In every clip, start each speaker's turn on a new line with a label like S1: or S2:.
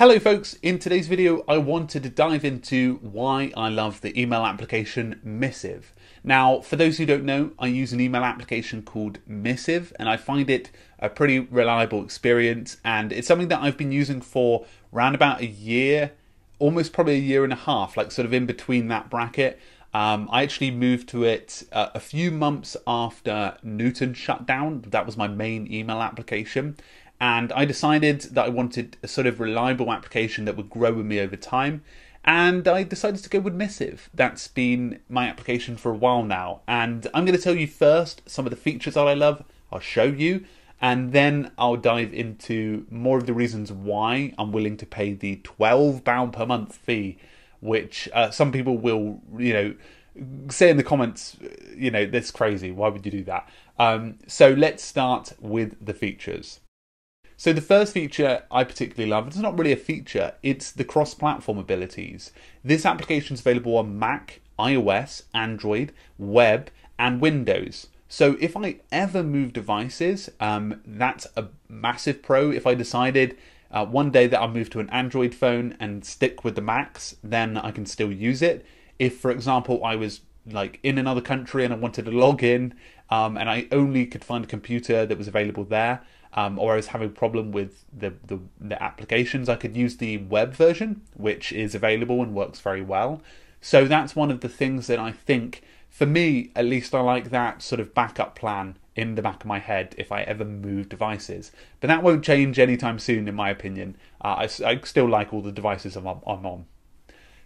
S1: Hello folks, in today's video I wanted to dive into why I love the email application Missive. Now, for those who don't know, I use an email application called Missive and I find it a pretty reliable experience and it's something that I've been using for around about a year, almost probably a year and a half, like sort of in between that bracket. Um, I actually moved to it uh, a few months after Newton shut down. That was my main email application and I decided that I wanted a sort of reliable application that would grow with me over time. And I decided to go with Missive. That's been my application for a while now. And I'm going to tell you first some of the features that I love. I'll show you. And then I'll dive into more of the reasons why I'm willing to pay the £12 per month fee, which uh, some people will, you know, say in the comments, you know, that's crazy. Why would you do that? Um, so let's start with the features. So the first feature I particularly love, it's not really a feature, it's the cross-platform abilities. This application is available on Mac, iOS, Android, web, and Windows. So if I ever move devices, um, that's a massive pro. If I decided uh, one day that I'll move to an Android phone and stick with the Macs, then I can still use it. If, for example, I was like in another country and I wanted to log in um, and I only could find a computer that was available there, um, or I was having a problem with the, the, the applications, I could use the web version, which is available and works very well. So that's one of the things that I think, for me at least, I like that sort of backup plan in the back of my head if I ever move devices. But that won't change anytime soon, in my opinion. Uh, I, I, still like all the devices I'm, I'm on.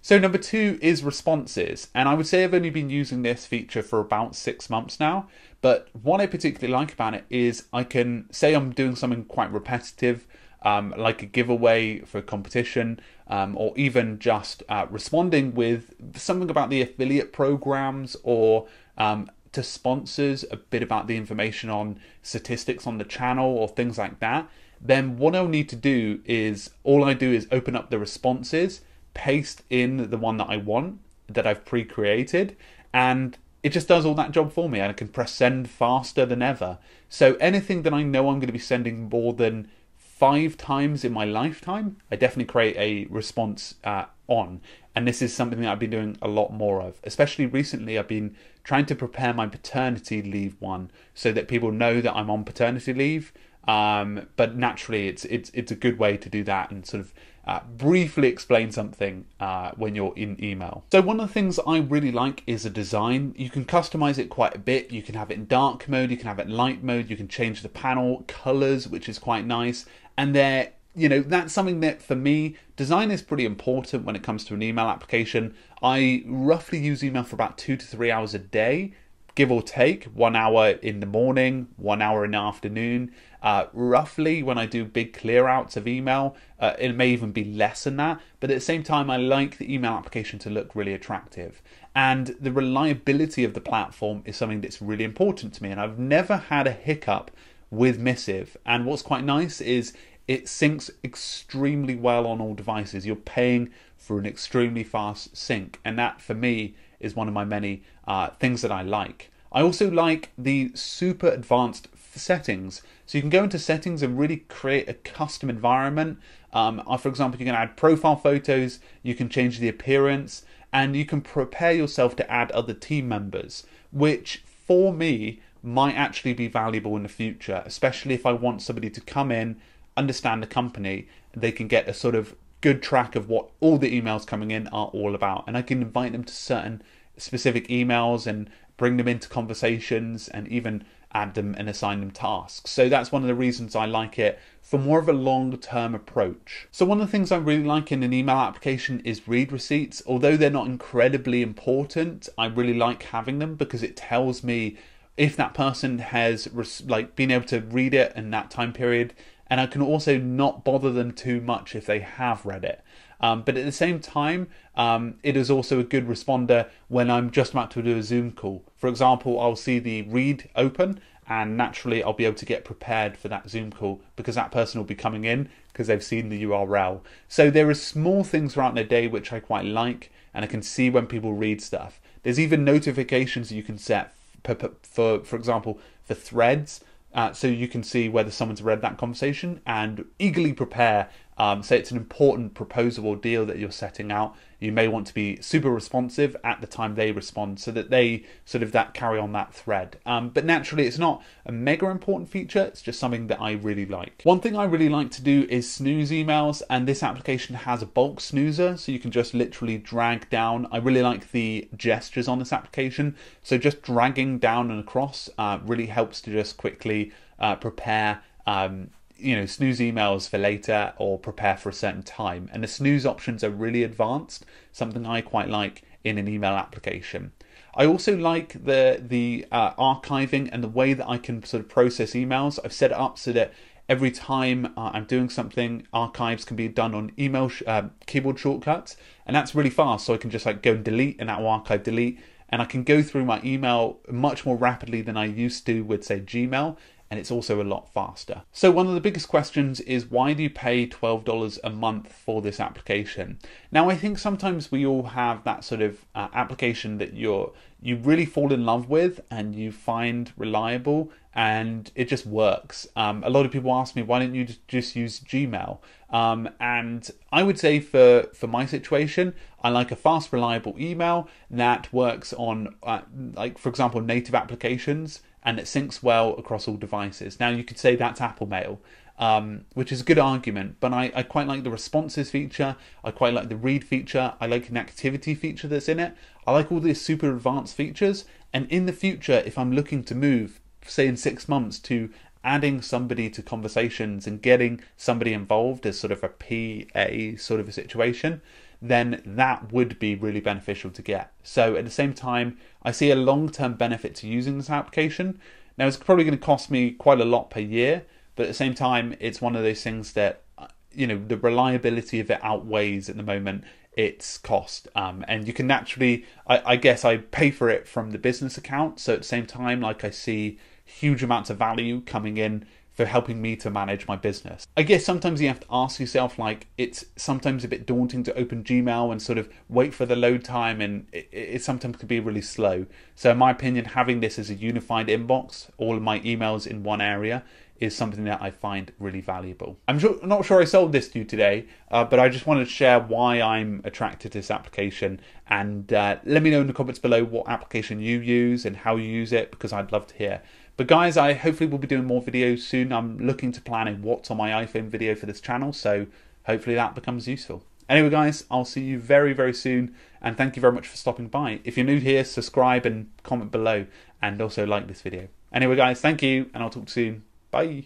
S1: So number two is responses, and I would say I've only been using this feature for about six months now. But what I particularly like about it is I can say I'm doing something quite repetitive, um, like a giveaway for competition, um, or even just uh, responding with something about the affiliate programs or um, to sponsors a bit about the information on statistics on the channel or things like that. Then what I'll need to do is all I do is open up the responses paste in the one that I want that I've pre-created and it just does all that job for me and I can press send faster than ever. So anything that I know I'm going to be sending more than five times in my lifetime, I definitely create a response uh, on. And this is something that I've been doing a lot more of. Especially recently, I've been trying to prepare my paternity leave one so that people know that I'm on paternity leave. Um, but naturally, it's it's it's a good way to do that and sort of uh, briefly explain something uh, when you're in email. So one of the things I really like is a design. You can customize it quite a bit. You can have it in dark mode, you can have it in light mode, you can change the panel colors, which is quite nice. And there, you know, that's something that for me, design is pretty important when it comes to an email application. I roughly use email for about two to three hours a day give or take one hour in the morning, one hour in the afternoon. Uh, roughly, when I do big clear outs of email, uh, it may even be less than that. But at the same time, I like the email application to look really attractive. And the reliability of the platform is something that's really important to me. And I've never had a hiccup with Missive. And what's quite nice is it syncs extremely well on all devices. You're paying for an extremely fast sync. And that, for me, is one of my many uh, things that I like. I also like the super advanced settings. So you can go into settings and really create a custom environment. Um, uh, for example, you can add profile photos, you can change the appearance, and you can prepare yourself to add other team members, which for me might actually be valuable in the future, especially if I want somebody to come in, understand the company, they can get a sort of good track of what all the emails coming in are all about. And I can invite them to certain specific emails and bring them into conversations and even add them and assign them tasks. So that's one of the reasons I like it for more of a long term approach. So, one of the things I really like in an email application is read receipts. Although they're not incredibly important, I really like having them because it tells me if that person has like been able to read it in that time period and I can also not bother them too much if they have read it. Um, but at the same time, um, it is also a good responder when I'm just about to do a Zoom call. For example, I'll see the read open, and naturally, I'll be able to get prepared for that Zoom call because that person will be coming in because they've seen the URL. So there are small things throughout the day which I quite like, and I can see when people read stuff. There's even notifications you can set for, for, for example, for threads uh, so you can see whether someone's read that conversation and eagerly prepare Um, so it's an important proposal or deal that you're setting out. You may want to be super responsive at the time they respond so that they sort of that carry on that thread. Um, but naturally, it's not a mega important feature. It's just something that I really like. One thing I really like to do is snooze emails, and this application has a bulk snoozer, so you can just literally drag down. I really like the gestures on this application. So just dragging down and across uh, really helps to just quickly uh, prepare. Um, you know, snooze emails for later or prepare for a certain time. And the snooze options are really advanced, something I quite like in an email application. I also like the the uh, archiving and the way that I can sort of process emails. I've set it up so that every time uh, I'm doing something, archives can be done on email sh- uh, keyboard shortcuts, and that's really fast. So I can just like go and delete, and that will archive delete, and I can go through my email much more rapidly than I used to with say Gmail and it's also a lot faster. So one of the biggest questions is why do you pay $12 a month for this application? Now I think sometimes we all have that sort of uh, application that you're you really fall in love with and you find reliable and it just works. Um, a lot of people ask me why don't you just use Gmail? Um, and I would say for for my situation, I like a fast, reliable email that works on, uh, like for example, native applications and it syncs well across all devices. Now, you could say that's Apple Mail, um, which is a good argument, but I, I, quite like the responses feature. I quite like the read feature. I like an activity feature that's in it. I like all these super advanced features. And in the future, if I'm looking to move, say in six months, to adding somebody to conversations and getting somebody involved as sort of a PA sort of a situation, then that would be really beneficial to get. So at the same time, I see a long term benefit to using this application. Now, it's probably going to cost me quite a lot per year, but at the same time, it's one of those things that, uh, you know, the reliability of it outweighs at the moment its cost. Um, and you can naturally, I, I guess, I pay for it from the business account. So at the same time, like I see huge amounts of value coming in for helping me to manage my business. I guess sometimes you have to ask yourself, like, it's sometimes a bit daunting to open Gmail and sort of wait for the load time, and it, it sometimes can be really slow. So, in my opinion, having this as a unified inbox, all of my emails in one area, is something that I find really valuable. I'm sure, not sure I sold this to you today, uh, but I just wanted to share why I'm attracted to this application. And uh, let me know in the comments below what application you use and how you use it, because I'd love to hear. But guys, I hopefully will be doing more videos soon. I'm looking to plan a what's on my iPhone video for this channel, so hopefully that becomes useful. Anyway, guys, I'll see you very, very soon, and thank you very much for stopping by. If you're new here, subscribe and comment below, and also like this video. Anyway, guys, thank you, and I'll talk soon. Bye.